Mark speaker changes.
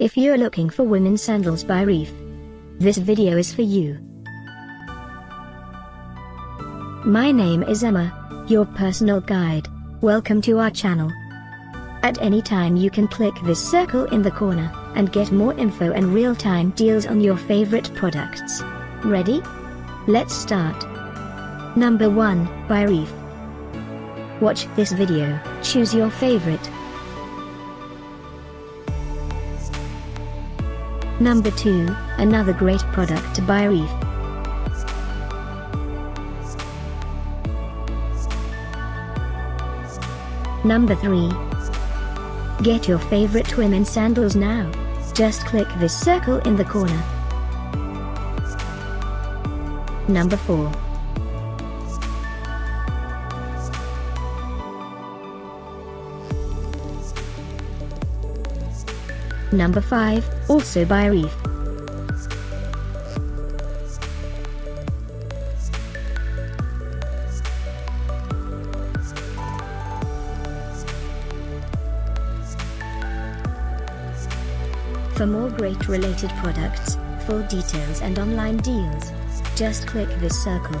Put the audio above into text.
Speaker 1: If you're looking for women's sandals by Reef, this video is for you. My name is Emma, your personal guide. Welcome to our channel. At any time you can click this circle in the corner, and get more info and real-time deals on your favorite products. Ready? Let's start. Number 1, by Reef. Watch this video, choose your favorite. Number 2, another great product by Reef. Number 3. Get your favorite women's sandals now. Just click this circle in the corner. Number 4. Number 5, also by Reef. For more great related products, full details and online deals, just click this circle.